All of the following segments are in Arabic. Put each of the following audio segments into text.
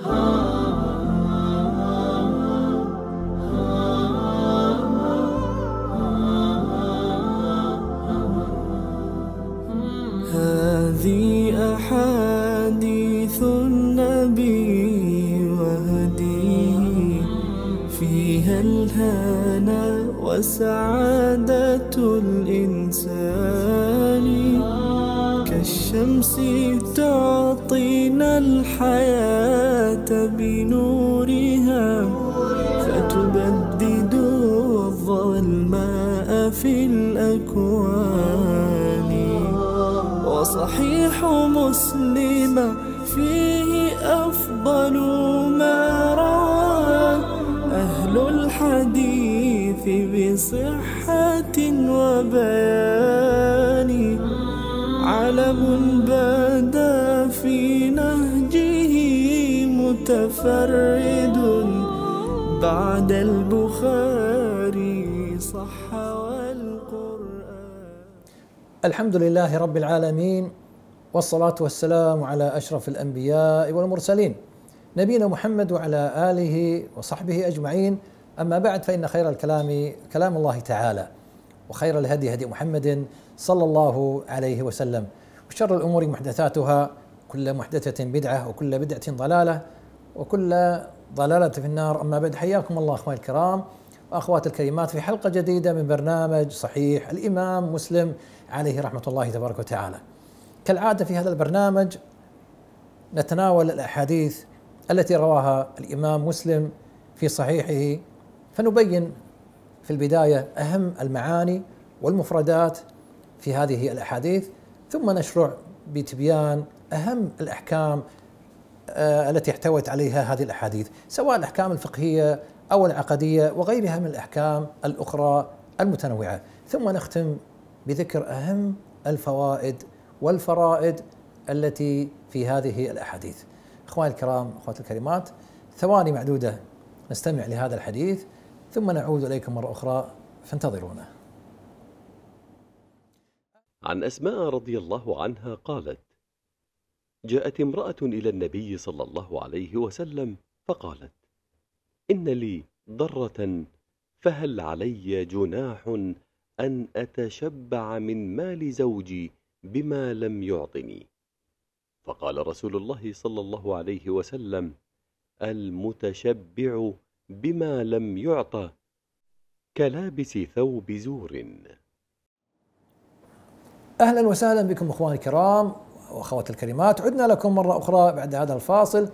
هذه وسعادة الإنسان. كالشمس تعطينا الحياة بنورها فتبدد الظلماء في الأكوان. وصحيح مسلم فيه أفضل ما روى أهل الحديث بصحة وبيان. علم بدا في نهجه متفرد بعد البخاري صح والقرآن. الحمد لله رب العالمين والصلاة والسلام على أشرف الأنبياء والمرسلين نبينا محمد وعلى آله وصحبه أجمعين. أما بعد فإن خير الكلام كلام الله تعالى وخير الهدي هدي محمد صلى الله عليه وسلم وشر الأمور محدثاتها كل محدثة بدعة وكل بدعة ضلالة وكل ضلالة في النار. أما بعد حياكم الله أخواني الكرام. وأخوات الكريمات في حلقة جديدة من برنامج صحيح الإمام مسلم عليه رحمة الله تبارك وتعالى. كالعادة في هذا البرنامج نتناول الأحاديث التي رواها الإمام مسلم في صحيحه فنبين في البداية أهم المعاني والمفردات في هذه الأحاديث ثم نشرع بتبيان أهم الأحكام آه، التي احتوت عليها هذه الأحاديث سواء الأحكام الفقهية أو العقدية وغيرها من الأحكام الأخرى المتنوعة. ثم نختم بذكر أهم الفوائد والفرائد التي في هذه الأحاديث. إخواني الكرام أخواتي الكريمات ثواني معدودة نستمع لهذا الحديث. ثم نعود إليكم مرة أخرى فانتظرونا. عن أسماء رضي الله عنها قالت جاءت امرأة إلى النبي صلى الله عليه وسلم فقالت إن لي ضرة فهل علي جناح أن أتشبع من مال زوجي بما لم يعطني؟ فقال رسول الله صلى الله عليه وسلم المتشبع بما لم يعط كلابس ثوب زور أهلا وسهلا بكم إخواني الكرام واخواتي الكريمات عدنا لكم مرة أخرى بعد هذا الفاصل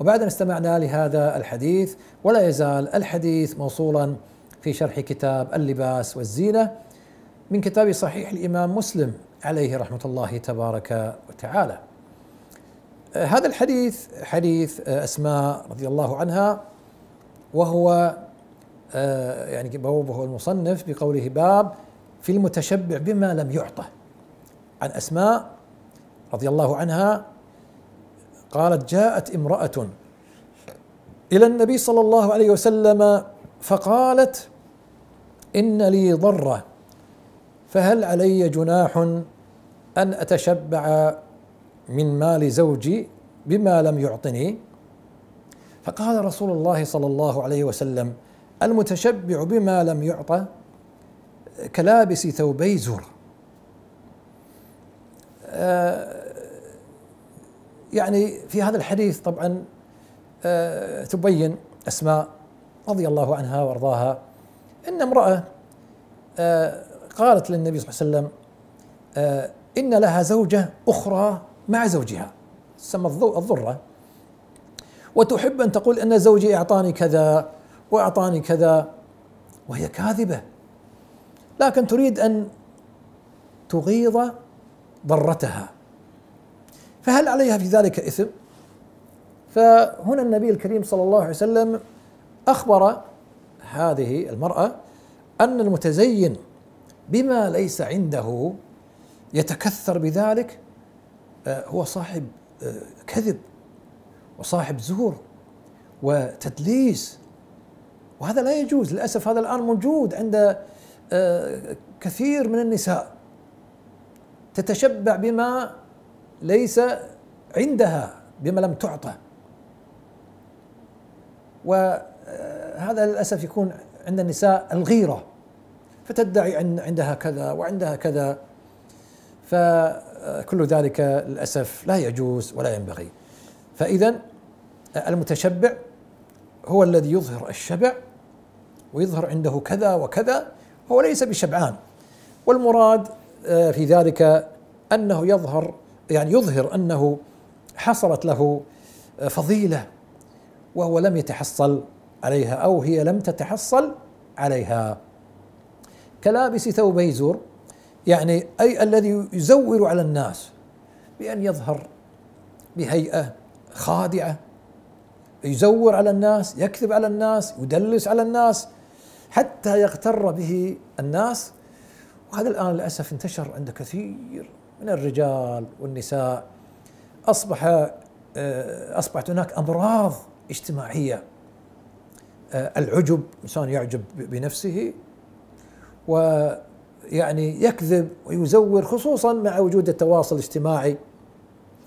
وبعد أن استمعنا لهذا الحديث ولا يزال الحديث موصولا في شرح كتاب اللباس والزينة من كتاب صحيح الإمام مسلم عليه رحمة الله تبارك وتعالى. هذا الحديث حديث أسماء رضي الله عنها وهو آه، يعني بوابه المصنف بقوله باب في المتشبع بما لم يعطه. عن أسماء رضي الله عنها قالت جاءت امرأة إلى النبي صلى الله عليه وسلم فقالت إن لي ضرة فهل علي جناح أن أتشبع من مال زوجي بما لم يعطني؟ فقال رسول الله صلى الله عليه وسلم المتشبع بما لم يعطى كلابس ثوبي زور. آه، يعني في هذا الحديث طبعا آه، تبين أسماء رضي الله عنها وأرضاها إن امرأة آه، قالت للنبي صلى الله عليه وسلم إن لها زوجة أخرى مع زوجها تسمى الضرة. وتحب أن تقول إن زوجي أعطاني كذا وأعطاني كذا وهي كاذبة. لكن تريد أن تغيظ ضرتها. فهل عليها في ذلك إثم؟ فهنا النبي الكريم صلى الله عليه وسلم أخبر هذه المرأة أن المتزين بما ليس عنده يتكثر بذلك آه، هو صاحب آه، كذب. وصاحب زور وتدليس. وهذا لا يجوز للأسف هذا الآن موجود عند آه، كثير من النساء تتشبع بما ليس عندها بما لم تعطى. وهذا للأسف يكون عند النساء الغيرة فتدعي عندها كذا وعندها كذا. فكل ذلك للأسف لا يجوز ولا ينبغي. فاذا المتشبع هو الذي يظهر الشبع ويظهر عنده كذا وكذا هو ليس بشبعان. والمراد آه، في ذلك أنه يظهر يعني يظهر أنه حصلت له آه، فضيلة وهو لم يتحصل عليها أو هي لم تتحصل عليها. كلابس ثوبي زور يعني أي الذي يزور على الناس بأن يظهر بهيئة خادعة يزور على الناس يكذب على الناس يدلس على الناس حتى يغتر به الناس. وهذا الآن للأسف انتشر عند كثير من الرجال والنساء. أصبح آه، أصبحت هناك أمراض اجتماعية. آه، العجب إنسان يعجب بنفسه ويعني يكذب ويزور خصوصا مع وجود التواصل الاجتماعي.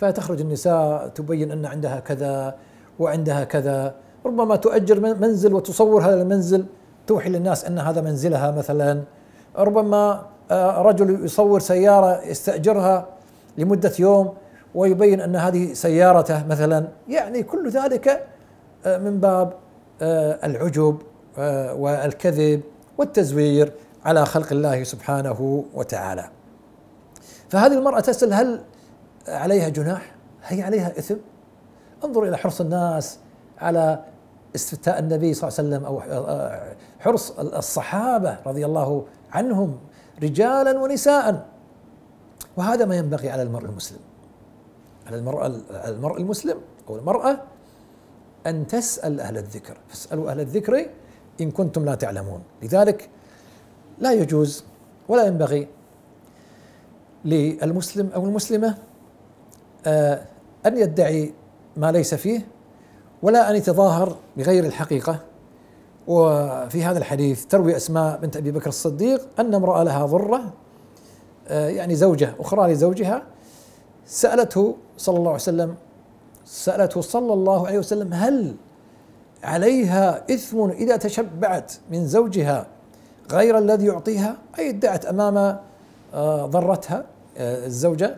فتخرج النساء تبين أن عندها كذا وعندها كذا. ربما تؤجر منزل وتصور هذا المنزل توحي للناس أن هذا منزلها مثلا. ربما آه، رجل يصور سيارة يستأجرها لمدة يوم ويبين أن هذه سيارته مثلا. يعني كل ذلك آه، من باب آه، العجب والكذب والتزوير على خلق الله سبحانه وتعالى. فهذه المرأة تسأل هل عليها جناح هي عليها إثم. انظر إلى حرص الناس على استفتاء النبي صلى الله عليه وسلم أو حرص الصحابة رضي الله عنهم رجالا ونساء. وهذا ما ينبغي على المرء المسلم. على المرء المرء المسلم أو المرأة أن تسأل أهل الذكر. فاسألوا أهل الذكر إن كنتم لا تعلمون. لذلك لا يجوز ولا ينبغي للمسلم أو المسلمة آه، أن يدعي ما ليس فيه ولا أن يتظاهر بغير الحقيقة. وفي هذا الحديث تروي أسماء بنت أبي بكر الصديق أن امرأة لها ضرة آه، يعني زوجة أخرى لزوجها سألته صلى الله عليه وسلم سألته صلى الله عليه وسلم هل عليها إثم إذا تشبعت من زوجها غير الذي يعطيها؟ أي ادعت أمام آه، ضرتها آه، الزوجة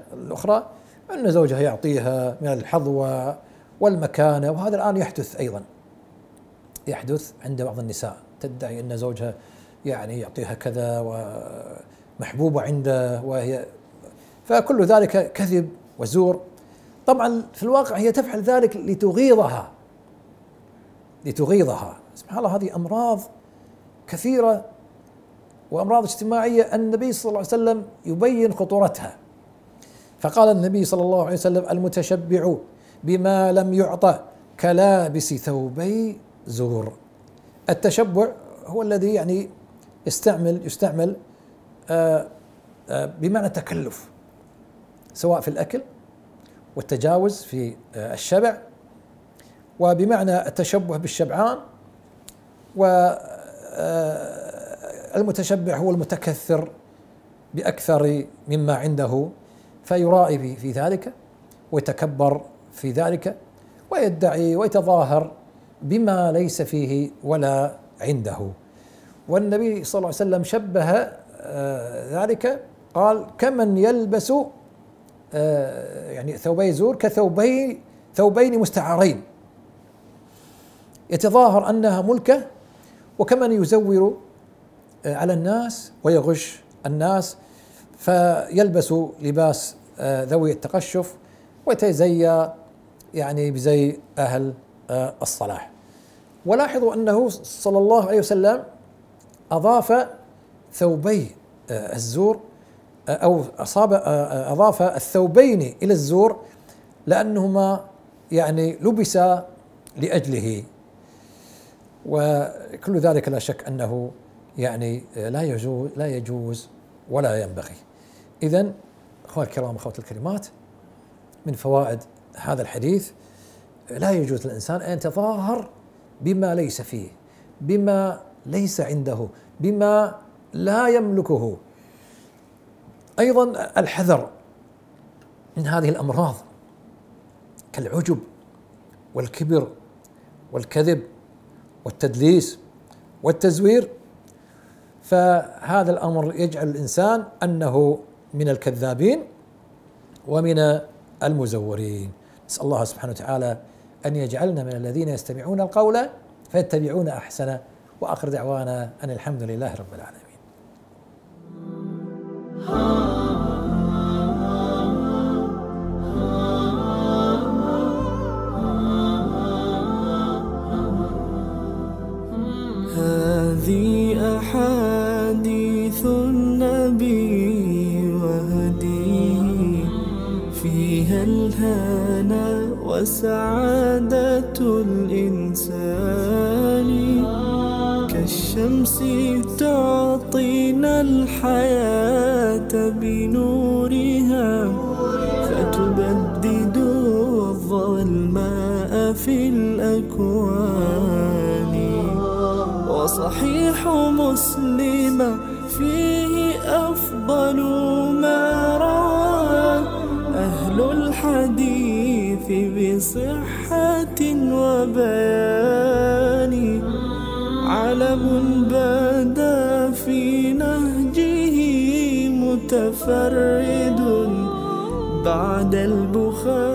أن زوجها يعطيها من الحظوة والمكانة وهذا الآن يحدث أيضا. يحدث عند بعض النساء. تدعي أن زوجها يعني يعطيها كذا ومحبوبة عنده وهي فكل ذلك كذب وزور. طبعا في الواقع هي تفعل ذلك لتغيظها. لتغيظها. سبحان الله هذه أمراض كثيرة وأمراض اجتماعية. النبي صلى الله عليه وسلم يبين خطورتها. فقال النبي صلى الله عليه وسلم المتشبع بما لم يعطى كلابس ثوبي زور التشبع هو الذي يعني يستعمل يستعمل آه، آه، بمعنى التكلف سواء في الأكل والتجاوز في آه، الشبع وبمعنى التشبه بالشبعان والمتشبع هو المتكثر بأكثر مما عنده. فيرائي في ذلك ويتكبر في ذلك ويدعي ويتظاهر بما ليس فيه ولا عنده. والنبي صلى الله عليه وسلم شبه آه، ذلك قال كمن يلبس آه، يعني ثوبي زور كثوبي ثوبين مستعارين. يتظاهر أنها ملكة وكمن يزور آه، على الناس ويغش الناس فيلبس لباس ذوي التقشف ويتزيى يعني بزي أهل الصلاح. ولاحظوا أنه صلى الله عليه وسلم أضاف ثوبي آه، الزور آه، أو أصاب آه، أضاف الثوبين إلى الزور لأنهما يعني لبسا لأجله. وكل ذلك لا شك أنه يعني لا يجوز لا يجوز ولا ينبغي. اذا أخوان الكرام أخوات الكريمات من فوائد هذا الحديث لا يجوز للإنسان أن يتظاهر بما ليس فيه بما ليس عنده بما لا يملكه. أيضا الحذر من هذه الأمراض كالعجب والكبر والكذب والتدليس والتزوير فهذا الأمر يجعل الإنسان أنه من الكذابين ومن المزورين. نسأل الله سبحانه وتعالى أن يجعلنا من الذين يستمعون القول فيتبعون احسنه وآخر دعوانا أن الحمد لله رب العالمين. كالشمس تعطينا الحياة بنورها فتبدد الظلماء في الأكوان. وصحيح مسلم فيه أفضل ما روى أهل الحديث بصحة وبيان علم بدا في نهجه متفرد بعد البخاري.